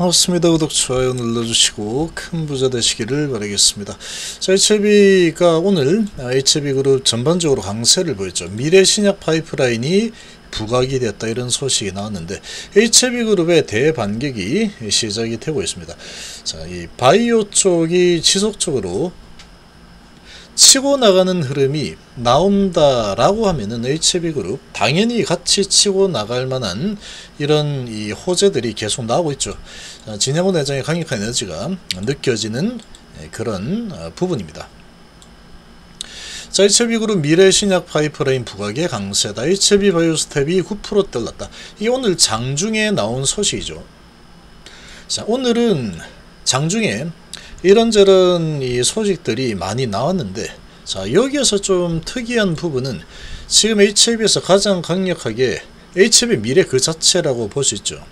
반갑습니다. 구독, 좋아요 눌러주시고 큰 부자 되시기를 바라겠습니다. 자, HLB가 오늘 HLB그룹 전반적으로 강세를 보였죠. 미래신약 파이프라인이 부각이 됐다 이런 소식이 나왔는데 HLB그룹의 대반격이 시작이 되고 있습니다. 자, 이 바이오 쪽이 지속적으로 치고 나가는 흐름이 나온다라고 하면은 HB그룹 당연히 같이 치고 나갈 만한 이런 이 호재들이 계속 나오고 있죠. 진영원 회장의 강력한 에너지가 느껴지는 그런 어, 부분입니다. 자, HB그룹 미래신약 파이프라인 부각의 강세다. HB 바이오스텝이 9% 떨랐다. 이 오늘 장중에 나온 소식이죠. 자, 오늘은 장중에 이런저런 이 소식들이 많이 나왔는데 자 여기에서 좀 특이한 부분은 지금 HLB에서 가장 강력하게 HLB 미래 그 자체라고 볼 수 있죠.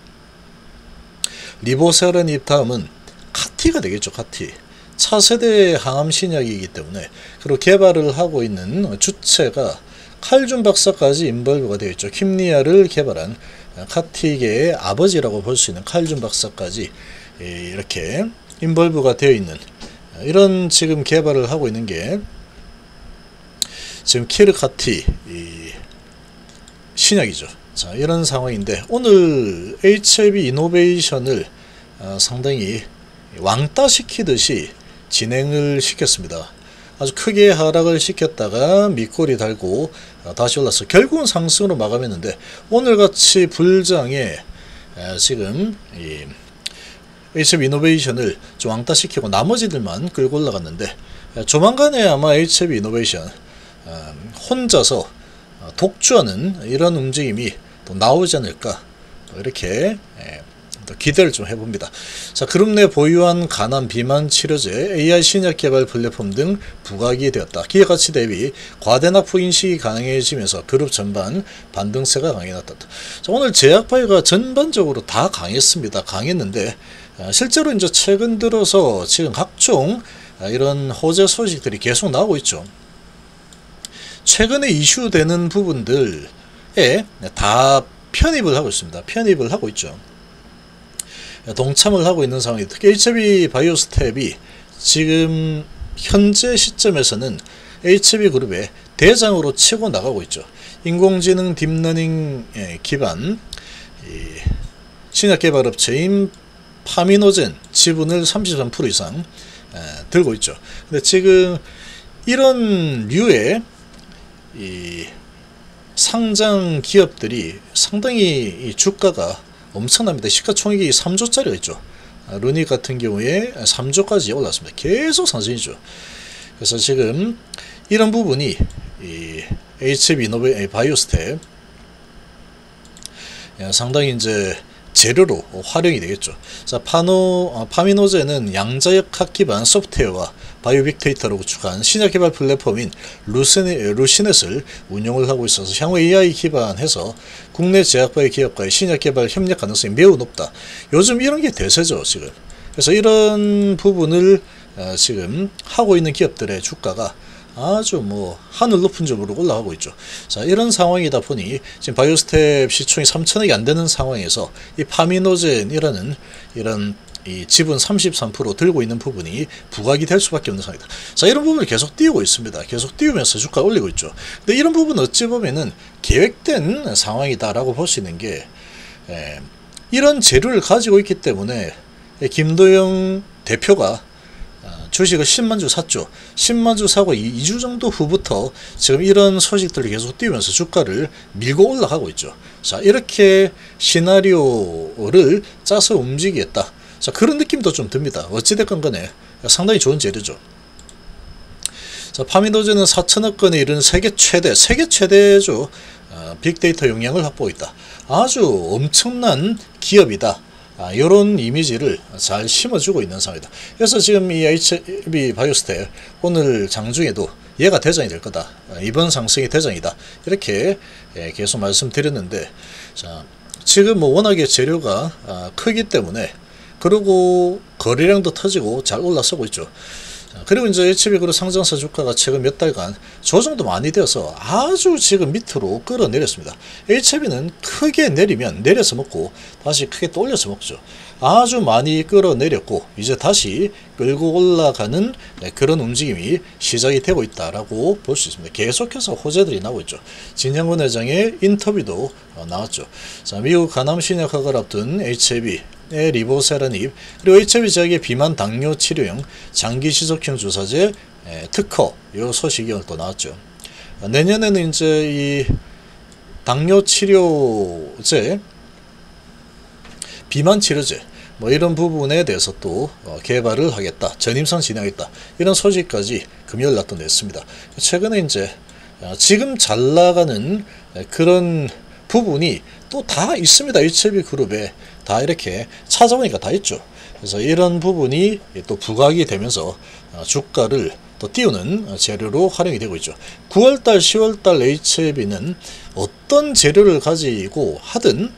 리보세라닙 다음은 CAR-T가 되겠죠. CAR-T. 차세대 항암 신약이기 때문에 그리고 개발을 하고 있는 주체가 칼준 박사까지 인벌브가 되어 있죠. Kymriah를 개발한 CAR-T계의 아버지라고 볼 수 있는 칼준 박사까지 이렇게 인벌브가 되어 있는 이런 지금 개발을 하고 있는 게 지금 키르카티 신약이죠. 자, 이런 상황인데 오늘 HIB 이노베이션을 어, 상당히 왕따 시키듯이 진행을 시켰습니다. 아주 크게 하락을 시켰다가 밑골이 달고 어, 다시 올라서 결국은 상승으로 마감했는데 오늘같이 불장에 지금 이 HF 이노베이션을 좀 왕따시키고 나머지들만 끌고 올라갔는데 조만간에 아마 HF 이노베이션 혼자서 독주하는 이런 움직임이 또 나오지 않을까 이렇게 기대를 좀 해봅니다. 자, 그룹 내 보유한 간암 비만 치료제, AI 신약 개발 플랫폼 등 부각이 되었다. 기회가치 대비 과대납부 인식이 가능해지면서 그룹 전반 반등세가 강해졌다. 자, 오늘 제약바이오가 전반적으로 다 강했습니다. 강했는데 아, 실제로 이제 최근 들어서 지금 각종 아, 이런 호재 소식들이 계속 나오고 있죠. 최근에 이슈되는 부분들에 다 편입을 하고 있습니다. 편입을 하고 있죠. 동참을 하고 있는 상황이 특히 HLB 바이오스텝이 지금 현재 시점에서는 HLB 그룹의 대장으로 치고 나가고 있죠. 인공지능 deep learning 기반 신약 개발 업체인 파미노젠 지분을 33% 이상 들고 있죠. 근데 지금 이런 류의 이 상장 기업들이 상당히 주가가 엄청납니다. 시가총액이 3조짜리가 있죠. 루니 같은 경우에 3조까지 올랐습니다. 계속 상승이죠. 그래서 지금 이런 부분이 이 HLB 이노베 바이오스텝 상당히 이제 재료로 활용이 되겠죠. 자, 파노, 어, 파미노젠은 양자역학 기반 소프트웨어와 바이오 빅 데이터로 구축한 신약 개발 플랫폼인 루시넷, 루시넷을 운영을 하고 있어서 향후 AI 기반해서 국내 제약바이오 기업과의 신약 개발 협력 가능성이 매우 높다. 요즘 이런 게 대세죠, 지금. 그래서 이런 부분을 어, 지금 하고 있는 기업들의 주가가 아주 뭐 하늘 높은 점으로 올라가고 있죠. 자 이런 상황이다 보니 지금 바이오스텝 시총이 3천억이 안 되는 상황에서 이 파미노젠이라는 이런 이 지분 33% 들고 있는 부분이 부각이 될 수밖에 없는 상황이다. 자 이런 부분을 계속 띄우고 있습니다. 계속 띄우면서 주가 올리고 있죠. 근데 이런 부분 어찌 보면은 계획된 상황이다라고 볼 수 있는 게 에, 이런 재료를 가지고 있기 때문에 김도영 대표가 주식을 10만 주 샀죠. 10만 주 사고 2주 정도 후부터 지금 이런 소식들이 계속 띄우면서 주가를 밀고 올라가고 있죠. 자, 이렇게 시나리오를 짜서 움직이겠다. 자, 그런 느낌도 좀 듭니다. 어찌됐건 간에 상당히 좋은 재료죠. 자, 파미노즈는 4천억 건에 이르는 세계 최대, 세계 최대죠. 어, 빅데이터 용량을 확보하고 있다. 아주 엄청난 기업이다. 아, 이런 이미지를 잘 심어주고 있는 상황이다. 그래서 지금 이 HB 바이오스텍 오늘 장중에도 얘가 대장이 될 거다. 아, 이번 상승이 대장이다. 이렇게 예, 계속 말씀드렸는데 자 지금 뭐 워낙에 재료가 아, 크기 때문에 그리고 거래량도 터지고 잘 올라서고 있죠. 자, 그리고 이제 HB그룹 상장사 주가가 최근 몇 달간 조정도 많이 되어서 아주 지금 밑으로 끌어내렸습니다. HB는 크게 내리면 내려서 먹고 다시 크게 또 올려서 먹죠. 아주 많이 끌어내렸고 이제 다시 끌고 올라가는 네, 그런 움직임이 시작이 되고 있다라고 볼 수 있습니다. 계속해서 호재들이 나오고 있죠. 진영근 회장의 인터뷰도 어, 나왔죠. 자, 미국 가남 신약학을 앞둔 HB 의 리보세라닙 그리고 HIV 지역의 비만 당뇨 치료용 장기 지속형 주사제 에, 특허 요 소식이 또 나왔죠. 어, 내년에는 이제 이 당뇨 치료제 비만 치료제 뭐 이런 부분에 대해서 또 어, 개발을 하겠다 전임상 진행하겠다 이런 소식까지 금요일 날 또 냈습니다. 최근에 이제 어, 지금 잘 나가는 그런 부분이 또 다 있습니다. HB 그룹에 다 이렇게 찾아보니까 다 있죠 그래서 이런 부분이 또 부각이 되면서 어, 주가를 또 띄우는 재료로 활용이 되고 있죠. 9월달, 10월달 HLB는 어떤 재료를 가지고 하든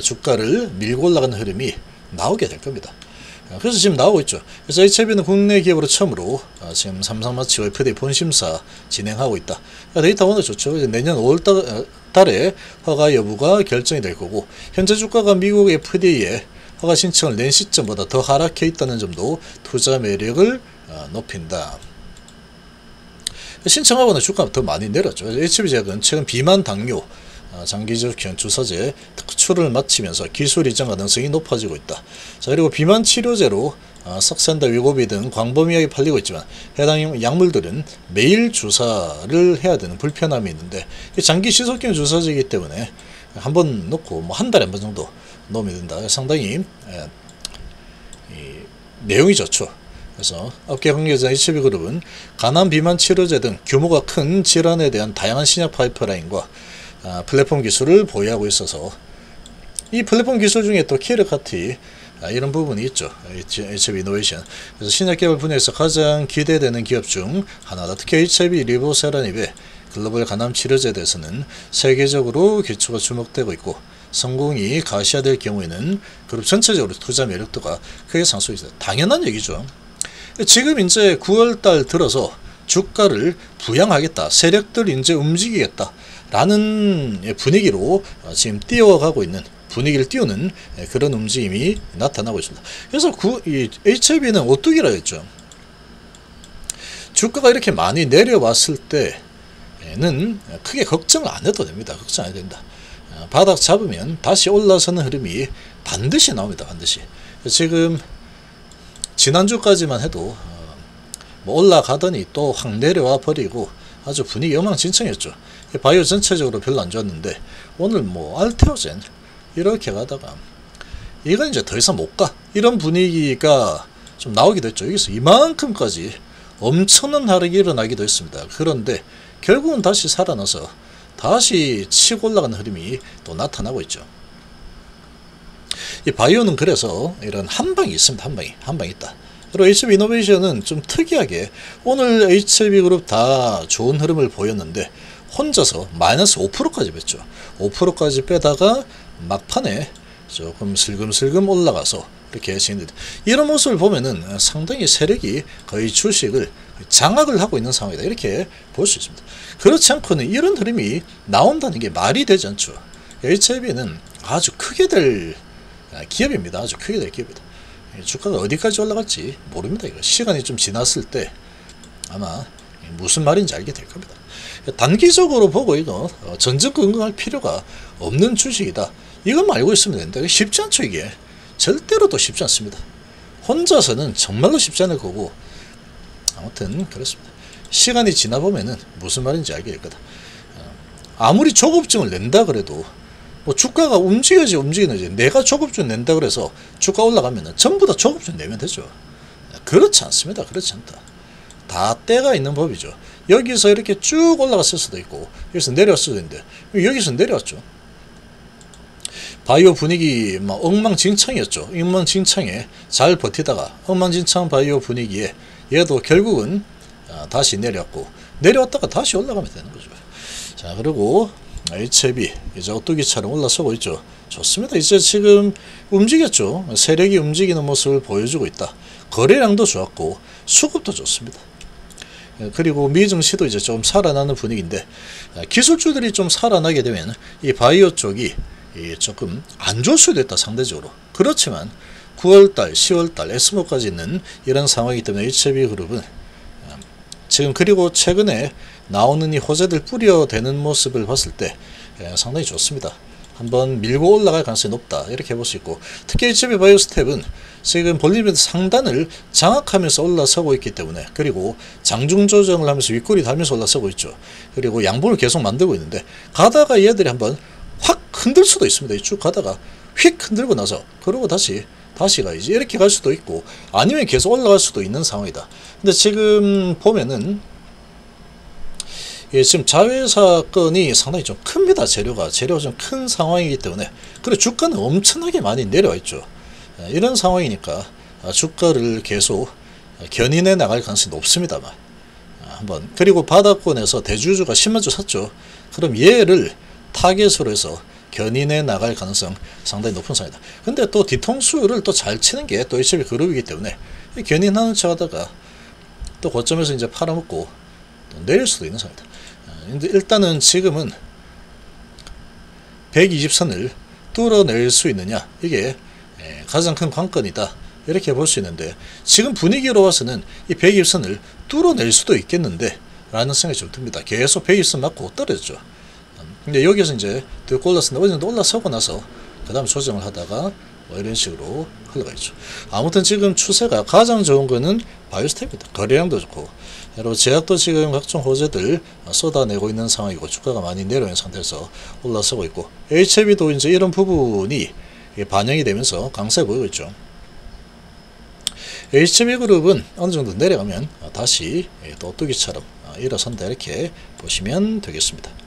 주가를 밀고 올라가는 흐름이 나오게 될 겁니다. 그래서 지금 나오고 있죠. 그래서 HLB는 국내 기업으로 처음으로 지금 삼성마치 FDA 본심사 진행하고 있다. 데이터 오늘 좋죠. 내년 5월 달에 허가 여부가 결정이 될 거고 현재 주가가 미국 FDA에 허가 신청을 낸 시점보다 더 하락해 있다는 점도 투자 매력을 높인다. 신청하고는 주가가 더 많이 내렸죠. HB제약은 최근 비만 당뇨 장기적 견주사제 특출을 마치면서 기술 이전 가능성이 높아지고 있다. 자 그리고 비만 치료제로 석산다 위고비 등 광범위하게 팔리고 있지만 해당 약물들은 매일 주사를 해야 되는 불편함이 있는데 장기 시속형 주사제이기 때문에 한 번 놓고 뭐 한 달에 한 번 정도 넣으면 된다. 상당히 내용이 좋죠. 그래서 업계 관계자 HB그룹은 간암 비만 치료제 등 규모가 큰 질환에 대한 다양한 신약 파이프라인과 아, 플랫폼 기술을 보유하고 있어서 이 플랫폼 기술 중에 또 키르카티 아, 이런 부분이 있죠. HB 이노베이션. 그래서 신약 개발 분야에서 가장 기대되는 기업 중 하나다. 특히 HB 리보세라닙의 글로벌 간암 치료제에 대해서는 세계적으로 기초가 주목되고 있고 성공이 가시화될 경우에는 그룹 전체적으로 투자 매력도가 크게 상승이 있어요. 당연한 얘기죠. 지금 이제 9월달 들어서 주가를 부양하겠다. 세력들 이제 움직이겠다. 라는 분위기로 지금 뛰어가고 있는 분위기를 띄우는 그런 움직임이 나타나고 있습니다. 그래서 그, 이 HLB는 오뚜기라 했죠. 주가가 이렇게 많이 내려왔을 때는 크게 걱정을 안 해도 됩니다. 걱정 안 해도 된다. 바닥 잡으면 다시 올라서는 흐름이 반드시 나옵니다. 반드시. 지금 지난주까지만 해도 뭐 올라가더니 또 확 내려와 버리고 아주 분위기 엉망진창이었죠. 바이오 전체적으로 별로 안 좋았는데 오늘 뭐 알테오젠 이렇게 가다가 이건 이제 더 이상 못 가. 이런 분위기가 좀 나오기도 했죠. 여기서 이만큼까지 엄청난 하락이 일어나기도 했습니다. 그런데 결국은 다시 살아나서 다시 치고 올라가는 흐름이 또 나타나고 있죠. 이 바이오는 그래서 이런 한 방이 있습니다. 한 방이. 한 방이 있다. 그리고 HB 이노베이션은 좀 특이하게 오늘 HB 그룹 다 좋은 흐름을 보였는데 혼자서 마이너스 5%까지 뺐죠. 5%까지 빼다가 막판에 조금 슬금슬금 올라가서 이렇게 진행돼 이런 모습을 보면은 상당히 세력이 거의 주식을 장악을 하고 있는 상황이다 이렇게 볼 수 있습니다. 그렇지 않고는 이런 흐름이 나온다는 게 말이 되지 않죠. HIB는 아주 크게 될 기업입니다. 아주 크게 될 기업이다. 주가가 어디까지 올라갈지 모릅니다. 이거 시간이 좀 지났을 때 아마 무슨 말인지 알게 될 겁니다. 단기적으로 보고 이거 전적 근거할 필요가 없는 주식이다. 이건 알고 있으면 된다. 쉽지 않죠 이게. 절대로 또 쉽지 않습니다. 혼자서는 정말로 쉽지 않을 거고 아무튼 그렇습니다. 시간이 지나 보면은 무슨 말인지 알게 될 거다. 아무리 조급증을 낸다 그래도 뭐 주가가 움직여지 움직이는지 내가 조급증 낸다 그래서 주가 올라가면은 전부 다 조급증 내면 되죠. 그렇지 않습니다. 그렇지 않다. 다 때가 있는 법이죠. 여기서 이렇게 쭉 올라갔을 수도 있고 여기서 내려왔을 수도 있는데 여기서 내려왔죠. 바이오 분위기 막 엉망진창이었죠. 엉망진창에 잘 버티다가 엉망진창 바이오 분위기에 얘도 결국은 아, 다시 내려왔고 내려왔다가 다시 올라가면 되는 거죠. 자 그리고 HB 이제 오뚜기처럼 올라서고 있죠. 좋습니다. 이제 지금 움직였죠. 세력이 움직이는 모습을 보여주고 있다. 거래량도 좋았고 수급도 좋습니다. 예, 그리고 미 증시도 이제 좀 살아나는 분위기인데 아, 기술주들이 좀 살아나게 되면 이 바이오 쪽이 이 조금 안 좋을 수도 있다 상대적으로 그렇지만 9월달, 10월달, 에스모까지 있는 이런 상황이기 때문에 HB 그룹은 아, 지금 그리고 최근에 나오는 이 호재들 뿌려대는 모습을 봤을 때 예, 상당히 좋습니다. 한번 밀고 올라갈 가능성이 높다. 이렇게 볼 수 있고 특히 HB 바이오스텝은 지금 볼리비드 상단을 장악하면서 올라서고 있기 때문에 그리고 장중 조정을 하면서 윗골이 달면서 올라서고 있죠. 그리고 양봉을 계속 만들고 있는데 가다가 얘들이 한번 확 흔들 수도 있습니다. 쭉 가다가 휙 흔들고 나서 그러고 다시 다시 가야지. 이렇게 갈 수도 있고 아니면 계속 올라갈 수도 있는 상황이다. 근데 지금 보면은 예, 지금 자회사 건이 상당히 좀 큽니다. 재료가. 재료가 좀 큰 상황이기 때문에. 그리고 주가는 엄청나게 많이 내려와 있죠. 예, 이런 상황이니까 아, 주가를 계속 견인해 나갈 가능성이 높습니다만. 아, 한번. 그리고 바닥권에서 대주주가 10만 주 샀죠. 그럼 얘를 타겟으로 해서 견인해 나갈 가능성 상당히 높은 상황이다. 근데 또 뒤통수를 또 잘 치는 게 또 HB 그룹이기 때문에 이 견인하는 척 하다가 또 고점에서 이제 팔아먹고 또 내릴 수도 있는 상황이다. 아, 근데 일단은 지금은 120선을 뚫어낼 수 있느냐? 이게 예, 가장 큰 관건이다. 이렇게 볼 수 있는데 지금 분위기로 봐서는 이 120선을 뚫어낼 수도 있겠는데? 라는 생각이 좀 듭니다. 계속 120선 맞고 떨어졌죠. 음, 근데 여기서 이제 들고 올랐는데 어느 정도 올라서고 나서 그 다음 조정을 하다가 뭐 이런 식으로 흘러가 있죠. 아무튼 지금 추세가 가장 좋은 거는 바이오스텝입니다. 거래량도 좋고 여러분 제약도 지금 각종 호재들 쏟아내고 있는 상황이고 주가가 많이 내려있는 상태에서 올라서고 있고 HB도 이제 이런 부분이 반영이 되면서 강세 보이고 있죠. HB그룹은 어느 정도 내려가면 다시 또 오뚜기처럼 일어선다 이렇게 보시면 되겠습니다.